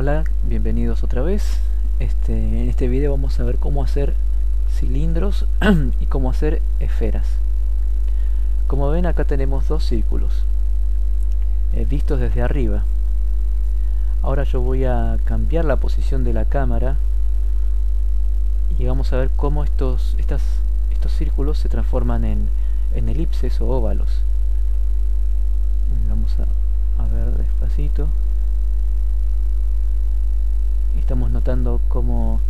Hola, bienvenidos otra vez. Este, en este video vamos a ver cómo hacer cilindros y cómo hacer esferas. Como ven acá tenemos dos círculos eh, vistos desde arriba. Ahora yo voy a cambiar la posición de la cámara y vamos a ver cómo estos, estas, estos círculos se transforman en, en elipses o óvalos. Vamos a, a ver despacito estamos notando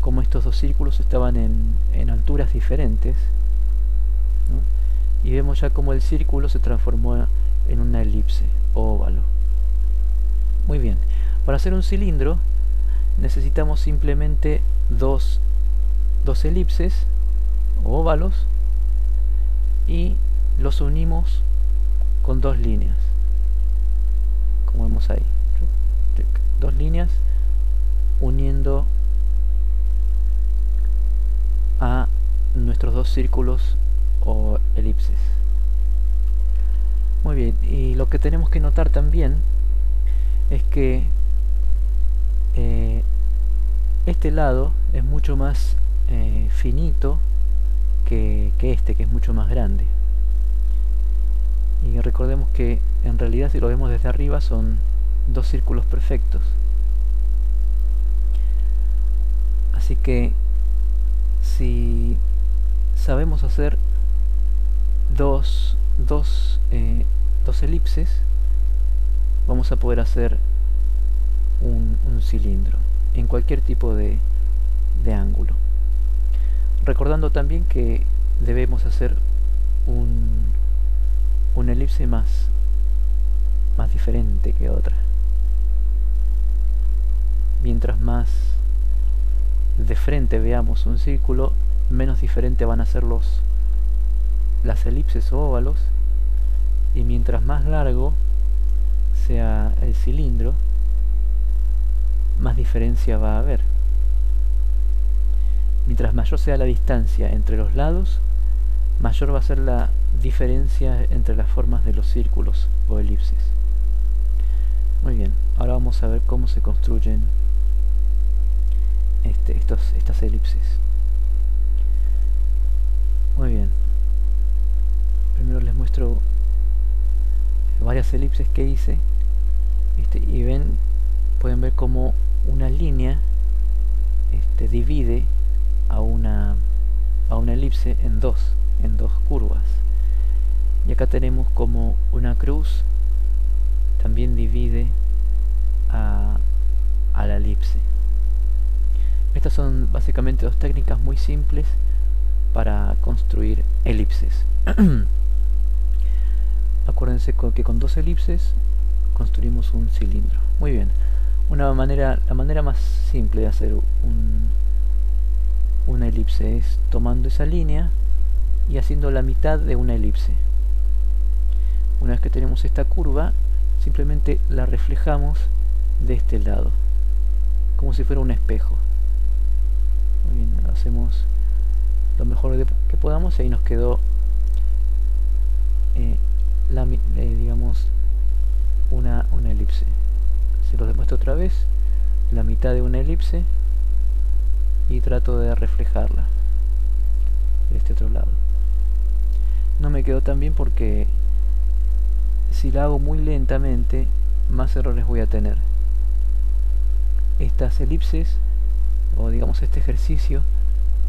cómo, estos dos círculos estaban en, alturas diferentes y vemos ya cómo el círculo se transformó en una elipse o óvalo. Muy bien. Para hacer un cilindro necesitamos simplemente dos, dos elipses o óvalos y los unimos con dos líneas como vemos ahí dos líneas uniendo a nuestros dos círculos o elipses. Muy bien, y lo que tenemos que notar también es que eh, este lado es mucho más eh, finito que, que este, que es mucho más grande. Y recordemos que en realidad si lo vemos desde arriba son dos círculos perfectos. Así que si sabemos hacer dos, dos, eh, dos elipses, vamos a poder hacer un, cilindro en cualquier tipo de, de ángulo. Recordando también que debemos hacer un, una elipse más, más diferente que otra. Mientras más de frente veamos un círculo, menos diferente van a ser los las elipses o óvalos y mientras más largo sea el cilindro, más diferencia va a haber. Mientras mayor sea la distancia entre los lados, mayor va a ser la diferencia entre las formas de los círculos o elipses. Muy bien, ahora vamos a ver cómo se construyen este, estos, estas elipses. Muy bien. Primero les muestro varias elipses que hice. Este, y ven, pueden ver como una línea este, divide a una, a una elipse en dos, en dos curvas. Y acá tenemos como una cruz también divide a, a la elipse. Estas son básicamente dos técnicas muy simples para construir elipses. Acuérdense que con dos elipses construimos un cilindro. Muy bien. Una manera, la manera más simple de hacer un, una elipse es tomando esa línea y haciendo la mitad de una elipse. Una vez que tenemos esta curva, simplemente la reflejamos de este lado, como si fuera un espejo hacemos lo mejor que podamos y ahí nos quedó eh, la, eh, digamos una, una elipse. Se lo demuestro otra vez la mitad de una elipse y trato de reflejarla de este otro lado. No me quedó tan bien porque si la hago muy lentamente más errores voy a tener. Estas elipses digamos este ejercicio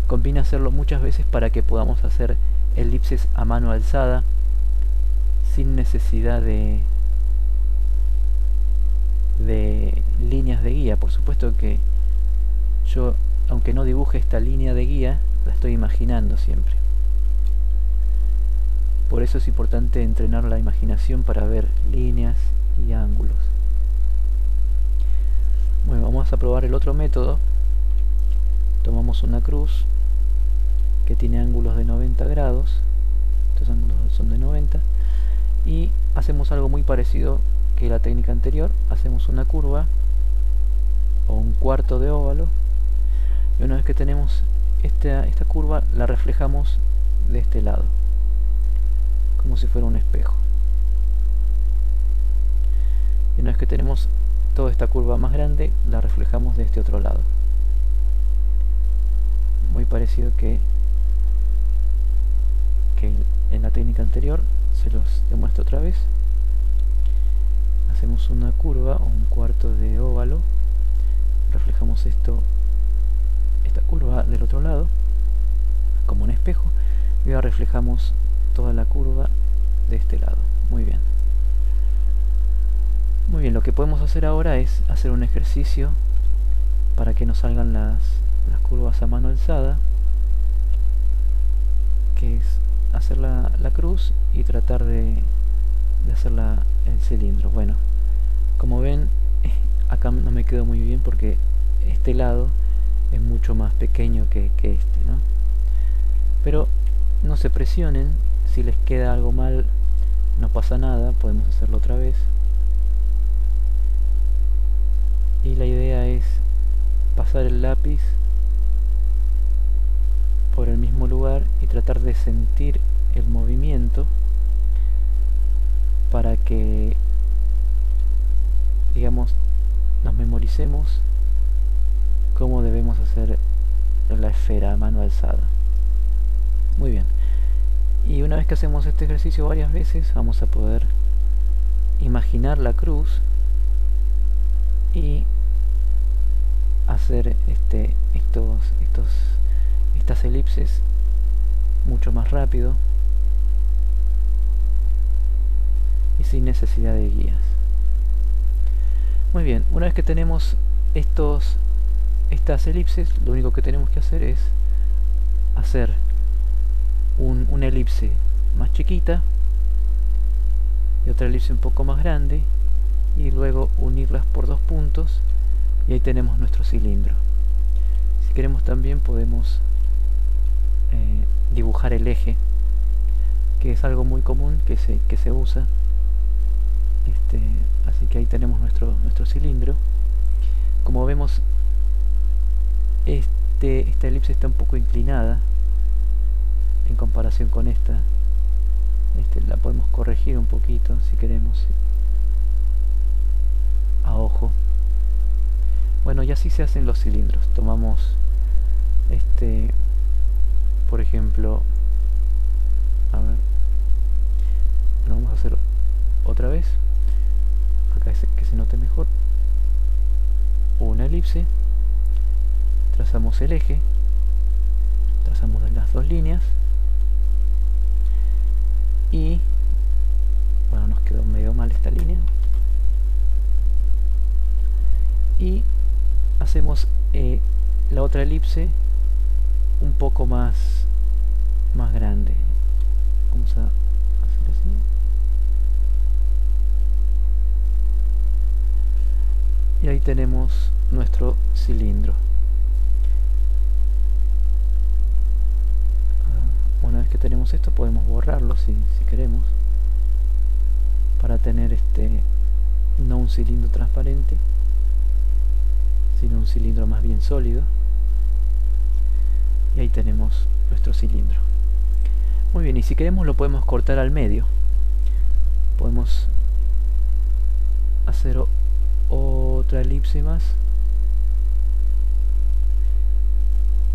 conviene hacerlo muchas veces para que podamos hacer elipses a mano alzada sin necesidad de de líneas de guía. Por supuesto que yo aunque no dibuje esta línea de guía la estoy imaginando siempre. Por eso es importante entrenar la imaginación para ver líneas y ángulos. Bueno vamos a probar el otro método tomamos una cruz que tiene ángulos de 90 grados estos ángulos son de 90 y hacemos algo muy parecido que la técnica anterior. Hacemos una curva o un cuarto de óvalo y una vez que tenemos esta, esta curva la reflejamos de este lado como si fuera un espejo. Y una vez que tenemos toda esta curva más grande la reflejamos de este otro lado muy parecido que, que en la técnica anterior. Se los demuestro otra vez. Hacemos una curva o un cuarto de óvalo. Reflejamos esto esta curva del otro lado como un espejo. Y ahora reflejamos toda la curva de este lado. Muy bien. Muy bien lo que podemos hacer ahora es hacer un ejercicio para que nos salgan las, curvas a mano alzada que es hacer la, la cruz y tratar de, de hacer la, el cilindro bueno como ven acá no me quedó muy bien porque este lado es mucho más pequeño que, que este ¿no? pero no se presionen si les queda algo mal no pasa nada podemos hacerlo otra vez y la idea es pasar el lápiz por el mismo lugar y tratar de sentir el movimiento para que digamos nos memoricemos cómo debemos hacer la esfera a mano alzada. Muy bien. Y una vez que hacemos este ejercicio varias veces vamos a poder imaginar la cruz y hacer este, estos, estos, estas elipses mucho más rápido y sin necesidad de guías. Muy bien, una vez que tenemos estos, estas elipses, lo único que tenemos que hacer es hacer un, una elipse más chiquita y otra elipse un poco más grande y luego unirlas por dos puntos y ahí tenemos nuestro cilindro si queremos también podemos dibujar el eje que es algo muy común que se, que se usa. Este, así que ahí tenemos nuestro, nuestro cilindro. Como vemos este, esta elipse está un poco inclinada en comparación con esta. Este, la podemos corregir un poquito si queremos a ojo. Bueno y así se hacen los cilindros. Tomamos este por ejemplo a ver lo vamos a hacer otra vez. Acá que se note mejor. Una elipse. Trazamos el eje. Trazamos las dos líneas. Y bueno nos quedó medio mal esta línea. Y hacemos eh, la otra elipse un poco más más grande. Vamos a hacer así. Y ahí tenemos nuestro cilindro. Una vez que tenemos esto podemos borrarlo si, si queremos. Para tener este no un cilindro transparente sino un cilindro más bien sólido y ahí tenemos nuestro cilindro. Muy bien y si queremos lo podemos cortar al medio. Podemos hacer otra elipse más.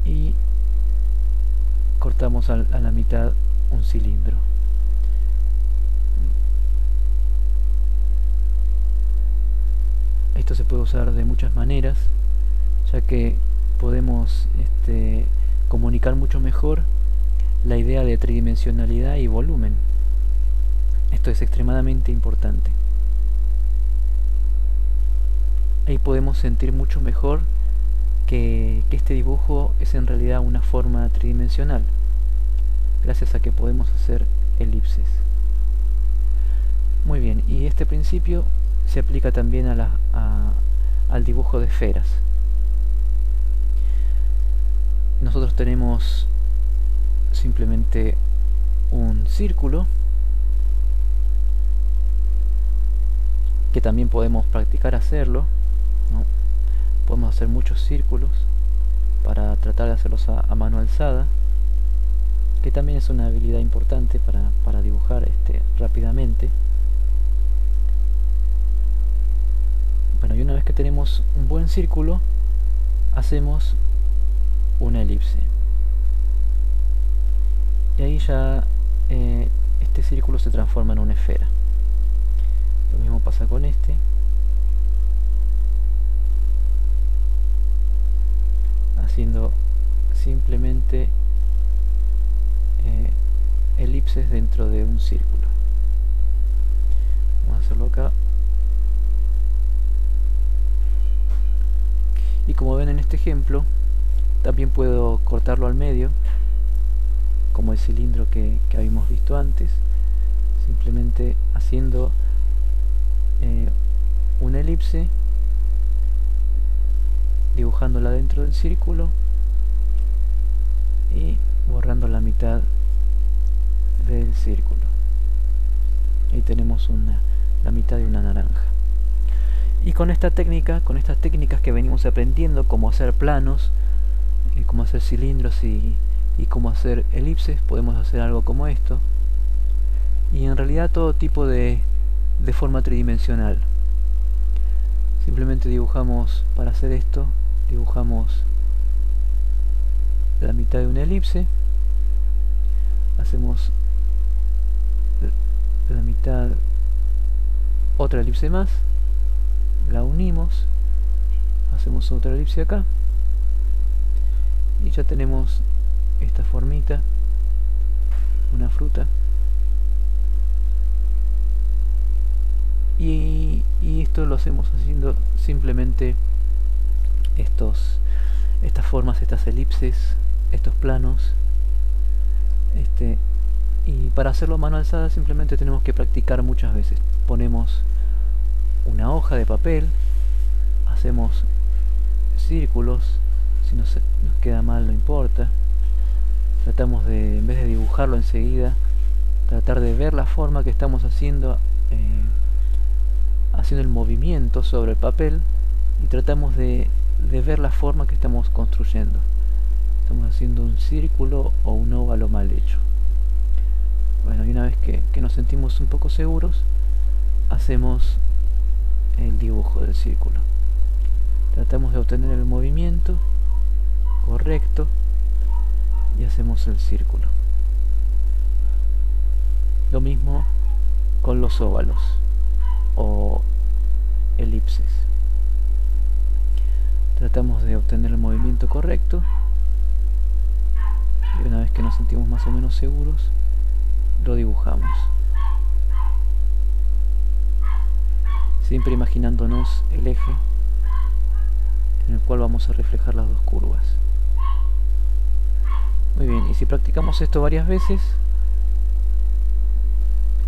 Y cortamos a, la mitad un cilindro. Esto se puede usar de muchas maneras ya que podemos este, comunicar mucho mejor la idea de tridimensionalidad y volumen esto es extremadamente importante ahí podemos sentir mucho mejor que, este dibujo es en realidad una forma tridimensional, gracias a que podemos hacer elipses. Muy bien, y este principio se aplica también a al dibujo de esferas. Nosotros tenemos simplemente un círculo que también podemos practicar hacerlo podemos hacer muchos círculos para tratar de hacerlos a, mano alzada que también es una habilidad importante para, dibujar este, rápidamente. Bueno y una vez que tenemos un buen círculo hacemos una elipse. Y ahí ya eh, este círculo se transforma en una esfera. Lo mismo pasa con este. Haciendo simplemente eh, elipses dentro de un círculo. Vamos a hacerlo acá. Y como ven en este ejemplo también puedo cortarlo al medio como el cilindro que, habíamos visto antes simplemente haciendo eh, una elipse dibujándola dentro del círculo y borrando la mitad del círculo. Ahí tenemos una, la mitad de una naranja. Y con esta técnica, con estas técnicas que venimos aprendiendo como hacer planos eh, cómo hacer cilindros y, y cómo hacer elipses podemos hacer algo como esto. Y en realidad todo tipo de, de forma tridimensional. Simplemente dibujamos para hacer esto dibujamos la mitad de una elipse. Hacemos la mitad otra elipse más. La unimos. Hacemos otra elipse acá y ya tenemos esta formita una fruta. Y, esto lo hacemos haciendo simplemente estos estas formas, estas elipses, estos planos. Este, y para hacerlo a mano alzada simplemente tenemos que practicar muchas veces. Ponemos una hoja de papel hacemos círculos si nos, queda mal no importa tratamos de en vez de dibujarlo enseguida tratar de ver la forma que estamos haciendo eh, haciendo el movimiento sobre el papel y tratamos de, ver la forma que estamos construyendo. Estamos haciendo un círculo o un óvalo mal hecho. Bueno, y una vez que, que nos sentimos un poco seguros, hacemos el dibujo del círculo. Tratamos de obtener el movimiento correcto y hacemos el círculo. Lo mismo con los óvalos o elipses. Tratamos de obtener el movimiento correcto y una vez que nos sentimos más o menos seguros, lo dibujamos. Siempre imaginándonos el eje en el cual vamos a reflejar las dos curvas. Muy bien, y si practicamos esto varias veces,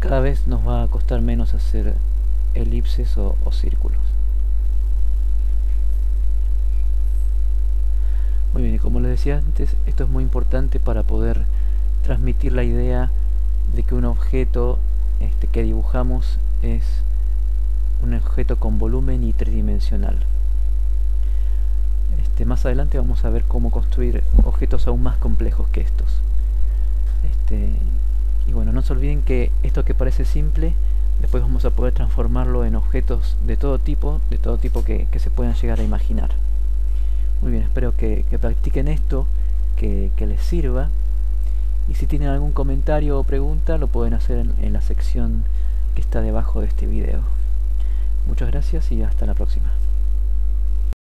cada vez nos va a costar menos hacer elipses o, círculos. Muy bien, y como les decía antes, esto es muy importante para poder transmitir la idea de que un objeto este, que dibujamos es un objeto con volumen y tridimensional. Este, más adelante vamos a ver cómo construir objetos aún más complejos que estos. Este, y bueno, no se olviden que esto que parece simple después vamos a poder transformarlo en objetos de todo tipo, de todo tipo que, se puedan llegar a imaginar. Muy bien, espero que, practiquen esto, que, les sirva. Y si tienen algún comentario o pregunta, lo pueden hacer en la sección que está debajo de este video. Muchas gracias y hasta la próxima.